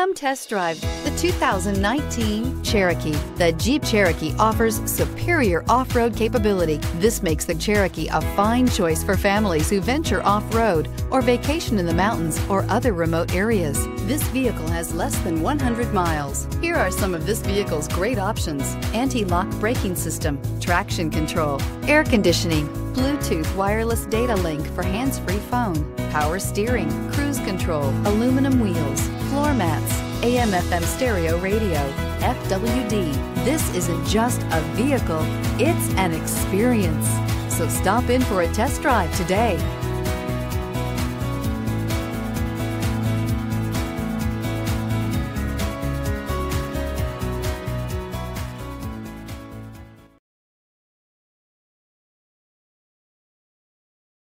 Come test drive the 2019 Cherokee. The Jeep Cherokee offers superior off-road capability. This makes the Cherokee a fine choice for families who venture off-road or vacation in the mountains or other remote areas. This vehicle has less than 100 miles. Here are some of this vehicle's great options. Anti-lock braking system, traction control, air conditioning, Bluetooth wireless data link for hands-free phone, power steering, cruise control, aluminum wheels, AM FM stereo radio, FWD. This isn't just a vehicle, it's an experience. So stop in for a test drive today.